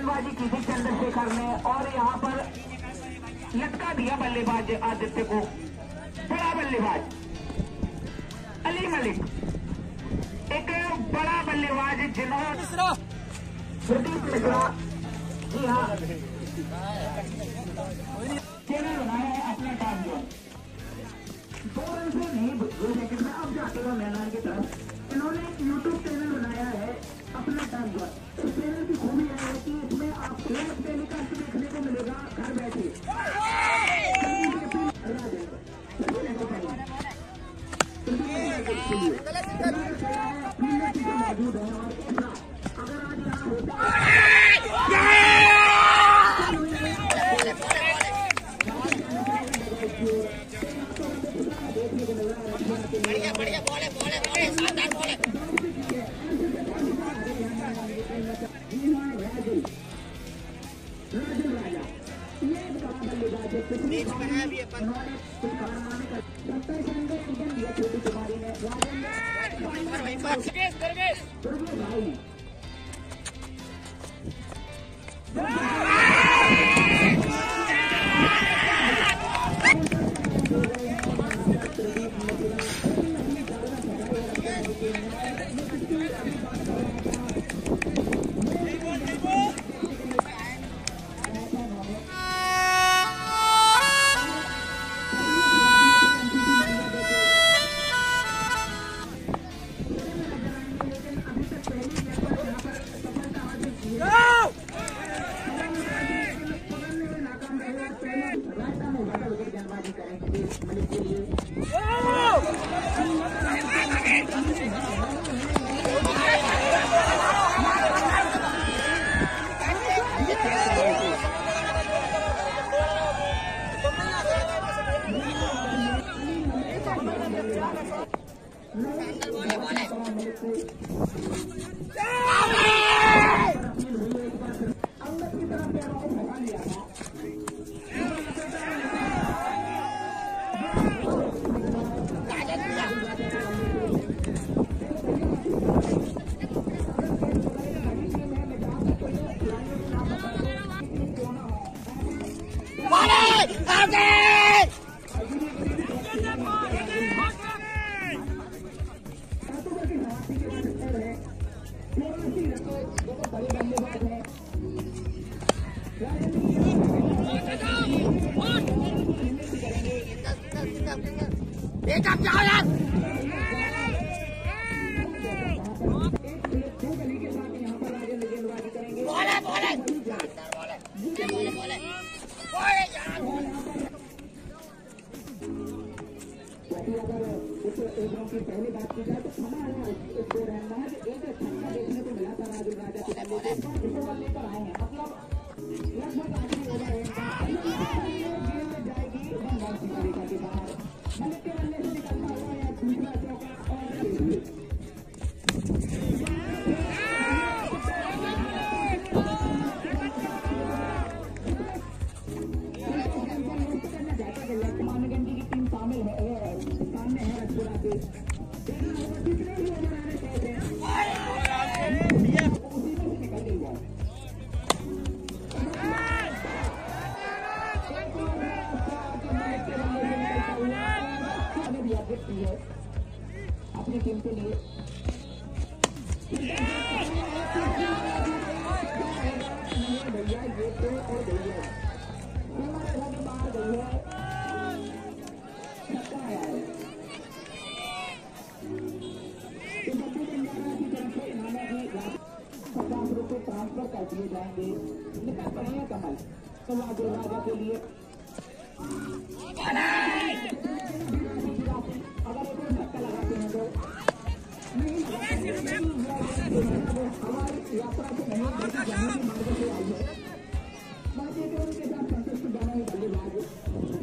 गेंदबाजी की थी चंद्रशेखर ने और यहाँ पर लटका दिया बल्लेबाज आदित्य को। बड़ा बल्लेबाज। अली मलिक। एक बड़ा बल्लेबाज जिन्होंने प्रदीप मिश्रा जी हाँ। चेहरा बनाया है अपने टाइम जो दो रन से नहीं दो सेकंड में अब जाते हो मैदान की तरफ़। इन्होंने एक यूट्यूब चैनल बनाया है। अपना काम पर ट्रेलर की खूबी यह है कि इसमें आपको टेलीकास्ट देखने को मिलेगा घर बैठे। मौजूद है और अगर आज यहाँ होता Bố này, bố này. अपनी ट्रांसफ़र कर दिए जाएँगे। निकल पड़े हैं कमल। तो वहाँ दुर्गाजा के लिए। अगर एक धक्का लगाते हैं तो। हमारी यात्रा के तो उनके साथ संतुष्ट बना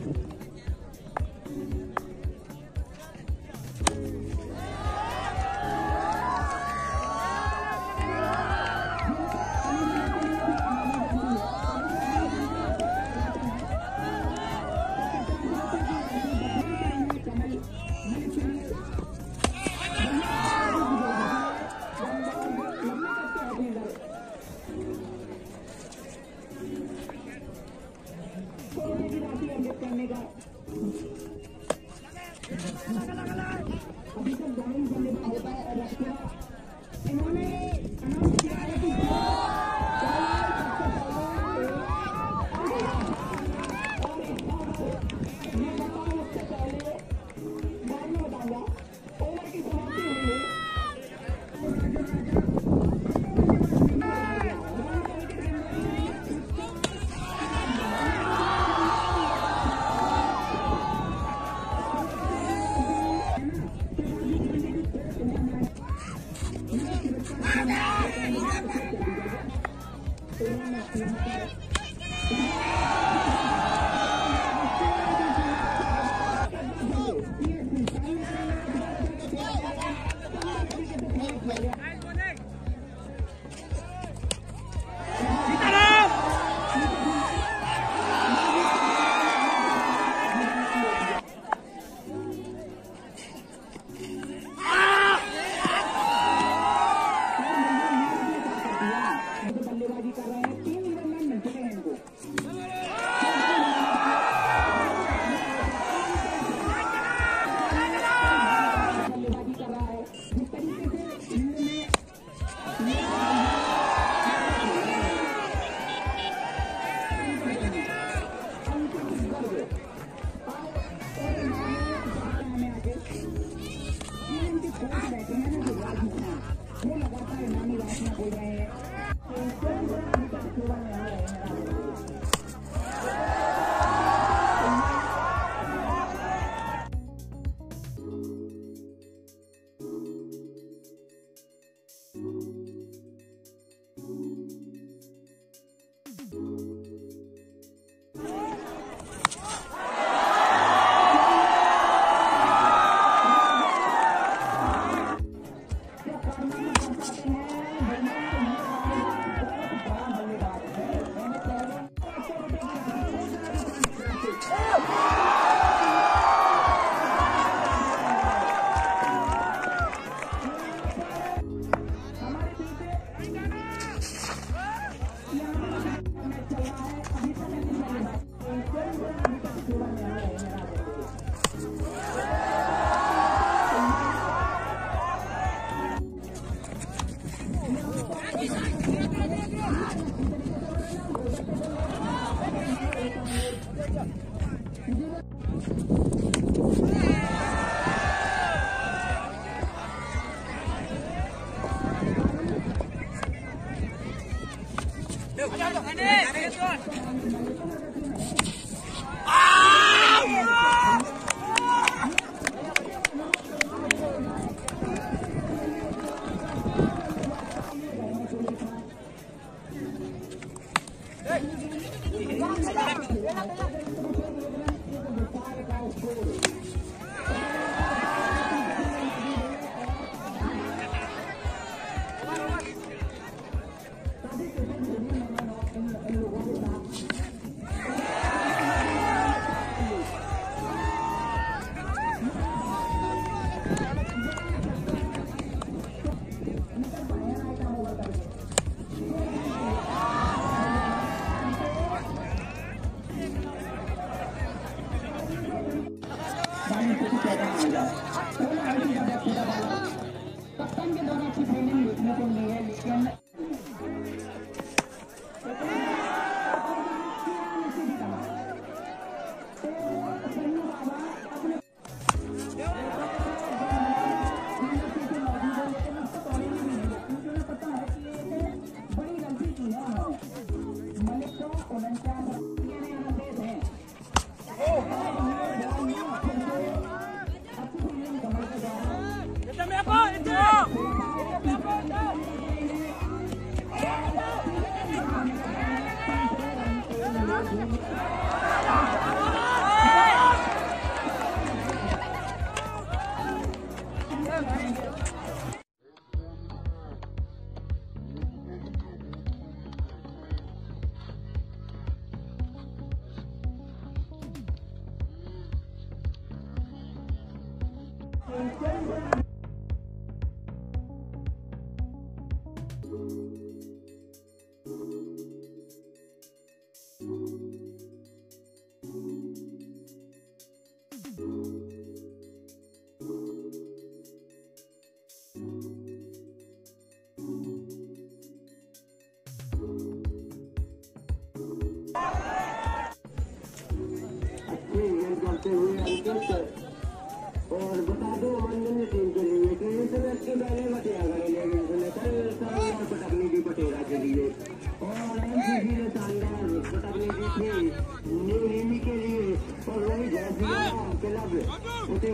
ने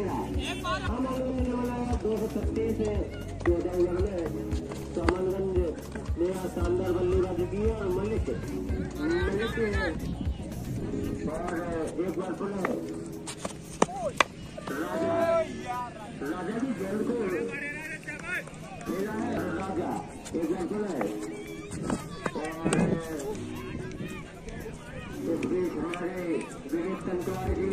दो सौ छत्तीस चौदह ओवर में सामानगंज ने शानदार बल्लेबाजी की और मलिक मलिक और एक बार पुनः राजा की गेंद को खेला है राजा एक बार है और हमारे विवेक संतवार जी जो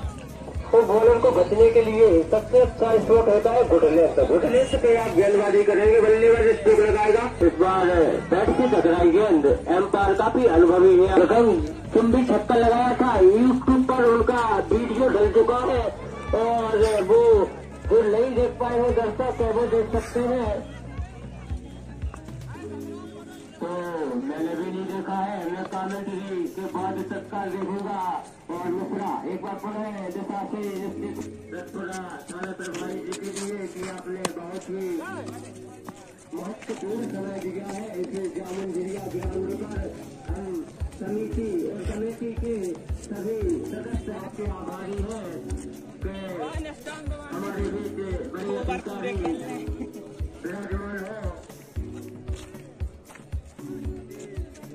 तो तो बॉलर को बचने के लिए सबसे अच्छा स्ट्रोक होता है गुडलेस गुडलेस पे आप गेंदबाजी करेंगे बल्लेबाज स्ट्रोक लगाएगा इस बार बैट की टकराई गेंद एम्पायर काफ़ी अनुभवी है। रकम चुंबी छक्का लगाया था। यूट्यूब पर उनका वीडियो डल चुका है। और वो जो नहीं देख पाए हैं, दर्शक है वो देख सकते हैं? तो मैंने भी नहीं देखा है। मैं कमेंट्री के बाद तत्काल देखूँगा और मिश्रा एक बार पुनः जैसा से रसपुरा थाना प्रभारी जी के लिए कि आपने बहुत ही महत्वपूर्ण समय दिया है। इसे जामुन जिरिया ग्राउंड पर हम समिति और कमेटी के सभी सदस्य आपके आभारी हैं। कि हमारे बीच बड़ी अधिकारी, विराजमान हो।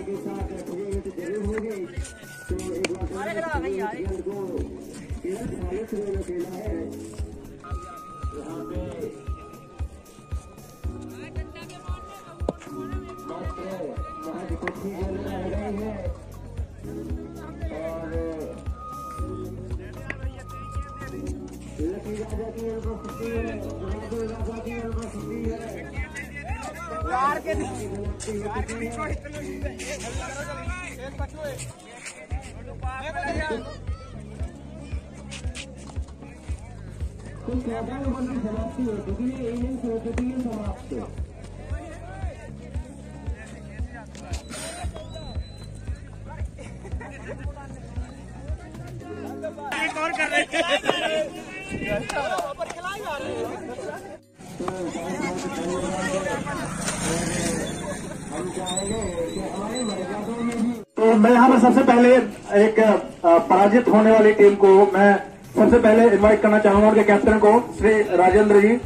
को साथ ज़रूर हो गई तो एक बार को केवल चालीस में खेला है यहाँ पे मात्र महज राजा की अनुपस्थिति है राजू राजा की अनुपस्थिति यार के कुछ ज़्यादा ओवर की समाप्ति हो चुकी है इनिंग्स हो चुकी है समाप्त में तो यहाँ पर सबसे पहले एक पराजित होने वाली टीम को मैं सबसे पहले इनवाइट करना चाहूँगा उनके कैप्टन को श्री राजेंद्र जी।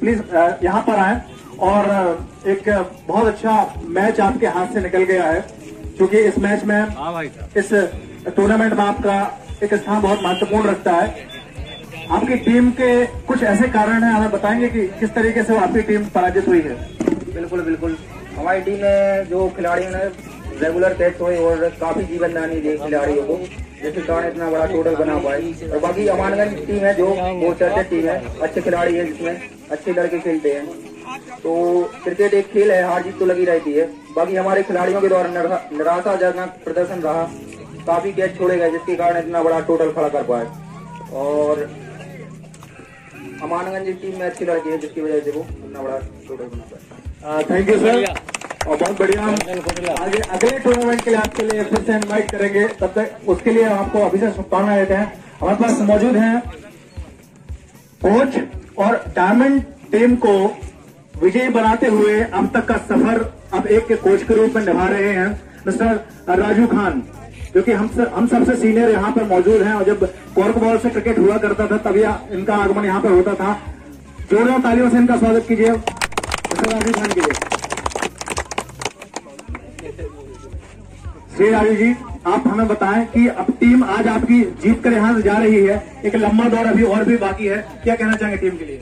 प्लीज़ यहाँ पर आए और एक बहुत अच्छा मैच आपके हाथ से निकल गया है क्योंकि इस मैच में इस टूर्नामेंट में आपका एक स्थान बहुत महत्वपूर्ण रखता है। आपकी टीम के कुछ ऐसे कारण हैं हमें बताएँगे कि किस तरीके से आपकी टीम पराजित हुई है? बिल्कुल बिल्कुल। हमारी टीम में जो खिलाड़ियों ने रेगुलर टेस्ट हुए और काफ़ी जीवनदानी दी खिलाड़ियों को जिसके कारण इतना बड़ा टोटल बना पाए और बाकी अमानगंज टीम है जो बहुत चर्चित टीम है अच्छे खिलाड़ी है जिसमें अच्छे लड़के खेलते हैं। तो क्रिकेट एक खेल है हार जीत तो लगी रहती है। बाकी हमारे खिलाड़ियों के द्वारा निरा- निराशाजनक प्रदर्शन रहा। काफ़ी कैच छोड़े गए जिसके कारण इतना बड़ा टोटल खड़ा कर पाए। और अमानगंज टीम में अच्छी लड़की है जिसकी वजह से वो इतना बड़ा टोटल बना पाए। थैंक यू सर और बहुत बढ़िया। आगे, अगले टूर्नामेंट के लिए आपके लिए फिर से इनवाइट करेंगे। तब तक उसके लिए आपको अभी से शुभकामनाएँ देते हैं। हमारे पास मौजूद हैं कोच और डायमंड टीम को विजयी बनाते हुए अब तक का सफ़र अब एक के कोच के रूप में निभा रहे हैं मिस्टर राजू खान, जो कि हम हम सबसे सीनियर यहाँ पर मौजूद हैं। और जब कॉर्क बॉल से क्रिकेट हुआ करता था तभी इनका आगमन यहाँ पर होता था। जोरदार तालियों से इनका स्वागत कीजिए मिस्टर राजू खान कीजिए श्री राजू जी, आप हमें बताएँ कि अब टीम आज आपकी जीत कर यहाँ से जा रही है। एक लंबा दौर अभी और भी बाकी है। क्या कहना चाहेंगे टीम के लिए?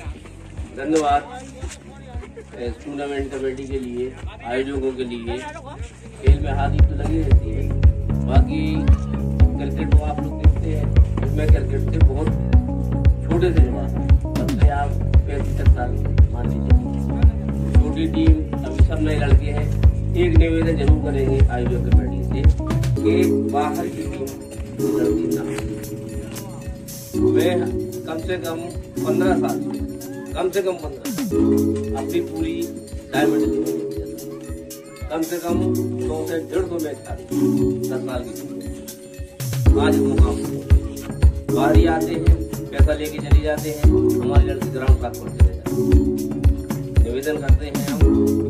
धन्यवाद इस टूर्नामेंट कमेटी के लिए, आयोजकों के लिए। खेल में हार तो लगी रहती है। बाकी क्रिकेट को आप लोग देखते हैं। इसमें क्रिकेट से बहुत छोटे से जवाब बच्चे आप पैंतीस साल मान लीजिए छोटी टीम अभी सब नए लड़के हैं। एक निवेदन ज़रूर करेंगे आयोजक कमेटी से कि बाहर की टीम वे कम से कम पंद्रह साल, कम से कम पंद्रह, अपनी पूरी डायमंड कम से कम सौ से डेढ़ सौ मैच दस साल की टीम। आज मुकाम बाहर ही आते हैं, पैसा लेके चले जाते हैं, हमारे लड़के ग्राउंड तक पहुँच चले जाते हैं। निवेदन करते हैं हम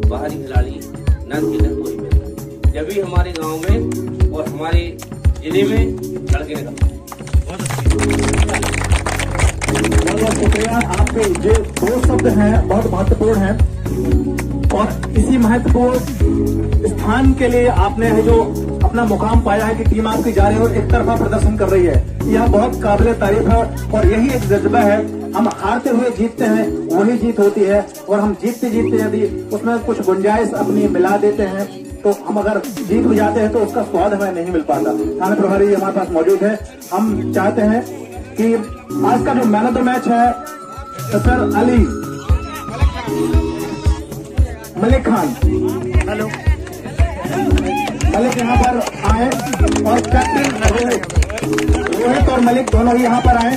बाहरी खिलाड़ी न खेले कोई पैसा जब भी हमारे गाँव में और हमारे ज़िले में लड़के निकलते बहुत बहुत शुक्रिया। आपके जो दो शब्द हैं, बहुत महत्वपूर्ण हैं। और इसी महत्वपूर्ण स्थान के लिए आपने जो अपना मुकाम पाया है कि टीम आपकी जा रही है और एक तरफा प्रदर्शन कर रही है। यह बहुत काबिल तारीफ़ है और यही एक जज्बा है हम हारते हुए जीतते हैं वही जीत होती है। और हम जीतते जीतते यदि उसमें कुछ गुंजाइश अपनी मिला देते हैं तो हम अगर जीत भी जाते हैं तो उसका स्वाद हमें नहीं मिल पाता। थाना प्रभारी हमारे पास मौजूद है। हम चाहते हैं कि आज का जो मैन ऑफ़ द मैच है तो सर अली मलिक खान। हेलो। मलिक यहाँ पर आए और कैप्टन रोहित रोहित और मलिक दोनों ही यहाँ पर आए।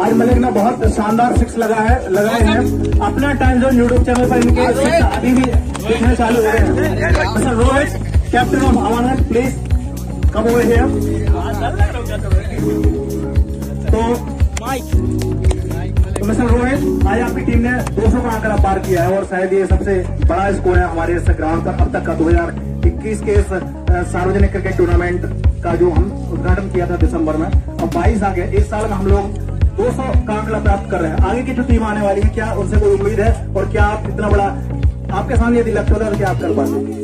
आज मलिक ने बहुत शानदार सिक्स लगा है लगाए हैं। अपना टाइम जोन यूट्यूब चैनल पर इनके अभी भी दिखने चालू हो रहे हैं। Sir Rohit captain of Amanat please come हुए हियर तो तो मिस्टर रोहित आज आपकी टीम ने 200 का आंकड़ा पार किया है और शायद ये सबसे बड़ा स्कोर है हमारे इस ग्राउंड का। अब तक का 2021 के इस सार्वजनिक क्रिकेट टूर्नामेंट का जो हम उद्घाटन किया था दिसंबर में और 22 आ गए। एक साल में हम लोग 200 सौ कांकड़ा प्राप्त कर रहे हैं। आगे की जो टीम आने वाली है, क्या उनसे कोई उम्मीद है? और क्या आप इतना बड़ा आपके सामने यदि लक्ष्य होता है तो क्या आप कर पाते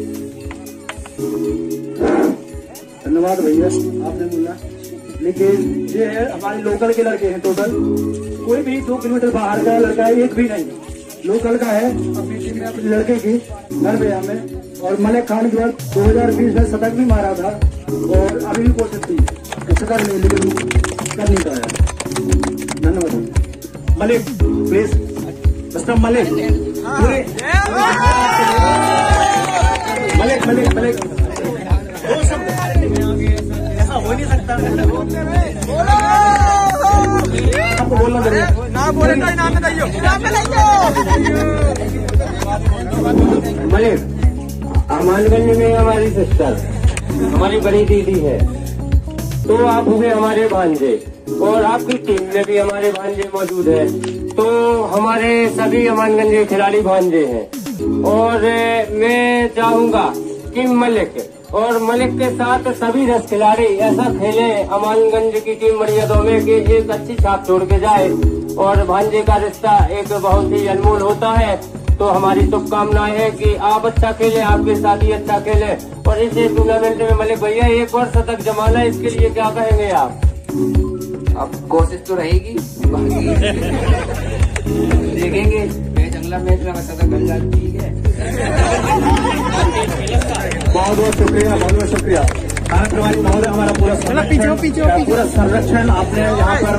धन्यवाद भैया, आपने बोला। लेकिन ये है, हमारे लोकल के लड़के हैं टोटल कोई भी दो किलोमीटर बाहर का लड़का है, एक भी नहीं। लोकल का है अपनी टीम में अपने लड़के की घर पे हमें। और मलिक खान जो है दो हज़ार बीस में शतक भी मारा था, और अभी भी कोशिश की। शतक नहीं लेकिन कर नहीं पाया। धन्यवाद मलिक प्लीज़ मिस्टर मलिक पूरे मलिक मलिक मलिक हो आपको बोलना ज़रूर ना बोले तो मलिक अमानगंज में हमारी सिस्टर हमारी बड़ी दीदी है तो आप हुए हमारे भांजे, और आपकी टीम में भी हमारे भांजे मौजूद है। तो हमारे सभी अमानगंज के खिलाड़ी भांजे हैं। और मैं चाहूँगा कि मलिक और मलिक के साथ सभी दस खिलाड़ी ऐसा खेले अमानगंज की टीम मरियदों में कि एक अच्छी छाप छोड़ के जाए। और भांजे का रिश्ता एक बहुत ही अनमोल होता है। तो हमारी शुभकामनाएँ है कि आप अच्छा खेले आपके साथी अच्छा खेले। और इस टूर्नामेंट में मलिक भैया एक और शतक जमाना है, इसके लिए क्या कहेंगे आप? अब कोशिश तो रहेगी देखेंगे। मैच अगला मैच में तो गल जाती है? बहुत बहुत शुक्रिया बहुत बहुत शुक्रिया। प्रभारी महोदय हमारा पूरा संरक्षण पूरा संरक्षण आपने यहाँ पर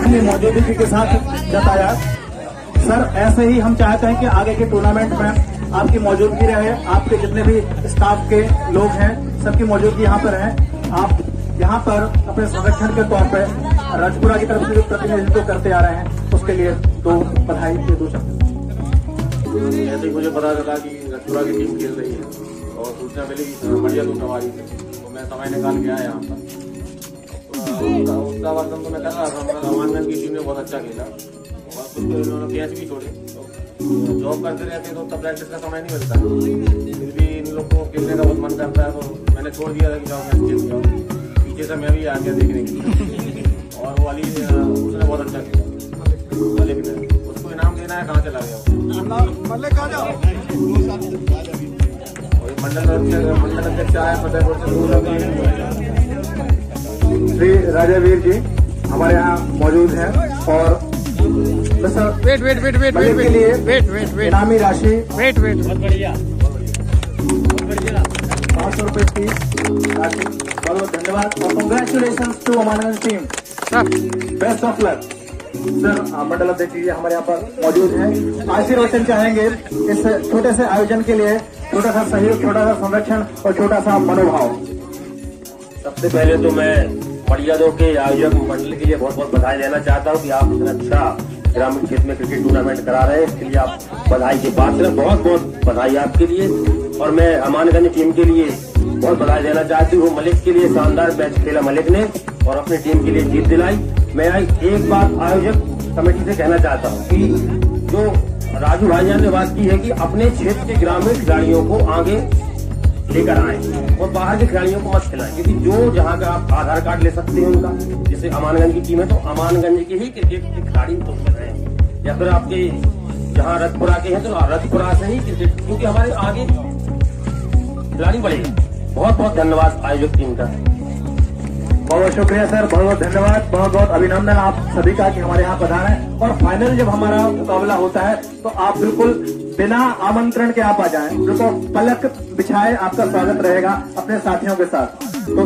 अपनी मौजूदगी के साथ जताया। सर, ऐसे ही हम चाहते हैं कि आगे के टूर्नामेंट में आपकी मौजूदगी रहे, आपके जितने भी स्टाफ के लोग हैं, सबकी मौजूदगी यहाँ पर है आप यहाँ पर अपने संरक्षण के तौर पर राजपुरा की तरफ़ से जो प्रतिनिधित्व करते आ रहे हैं, उसके लिए तो बधाई के दो शब्द। जैसे ही मुझे पता चला कि रजपुरा की टीम खेल रही है और सूचना मिली कि बढ़िया दूर से तो मैं समय निकाल के आया यहाँ पर। उसका वर्तन तो मैं कर रहा था हमारा की टीम ने बहुत अच्छा खेला। कैच भी छोड़े जॉब करते रहते तो तब प्रैक्टिस का समय नहीं मिलता फिर भी इन लोग को खेलने का बहुत मन करता है तो मैंने छोड़ दिया था कि जाओ मैच खेल जाओ पीछे से मैं भी आ गया देखने के लिए और वो अली उसने बहुत अच्छा मलिक ने उसको इनाम देना है कहाँ चला गया मंडल मंडल अध्यक्ष आया फतेहपुर से दूर श्री राजावीर जी हमारे यहाँ मौजूद हैं और wait wait wait wait wait wait wait wait इनामी राशि। वेट वेट पाँच सौ रुपए की राशि। बहुत बहुत धन्यवाद। और congratulation to Amanganj team sir best of luck sir मंडल अध्यक्ष जी हमारे यहाँ पर मौजूद हैं। आशीर्वचन चाहेंगे इस छोटे से आयोजन के लिए छोटा सा सहयोग छोटा सा संरक्षण और छोटा सा मनोभाव। सबसे पहले तो मैं मड़ियादों के आयोजक मंडल के लिए बहुत बहुत बधाई देना चाहता हूँ कि आप इतना अच्छा ग्रामीण क्षेत्र में क्रिकेट टूर्नामेंट करा रहे हैं। इसके लिए आप बधाई के पात्र हैं बहुत बहुत बधाई आपके लिए। और मैं अमानगंज टीम के लिए बहुत बधाई देना चाहती हूँ। मलिक के लिए शानदार मैच खेला मलिक ने और अपनी टीम के लिए जीत दिलाई। मैं एक बात आयोजक कमेटी से कहना चाहता हूँ कि जो राजू भाईजान ने बात की है कि अपने क्षेत्र के ग्रामीण खिलाड़ियों को आगे लेकर आए और बाहर के खिलाड़ियों को मत खिलाएँ, क्योंकि जो जहाँ का आप आधार कार्ड ले सकते हैं उनका, जैसे अमानगंज की टीम है तो अमानगंज के ही क्रिकेट के खिलाड़ी तो रहे हैं। या फिर आपके जहाँ रथपुरा के हैं तो रथपुरा से ही क्रिकेट, क्योंकि हमारे आगे खिलाड़ी बढ़ेगा। बहुत बहुत धन्यवाद आयोजक टीम का। बहुत शुक्रिया, सर। बहुत बहुत धन्यवाद। बहुत बहुत अभिनंदन आप सभी का कि हमारे यहाँ पधार है। और फाइनल जब हमारा मुकाबला होता है तो आप बिल्कुल बिना आमंत्रण के आप आ जाए। बिल्कुल पलक बिछाए आपका स्वागत रहेगा अपने साथियों के साथ। तो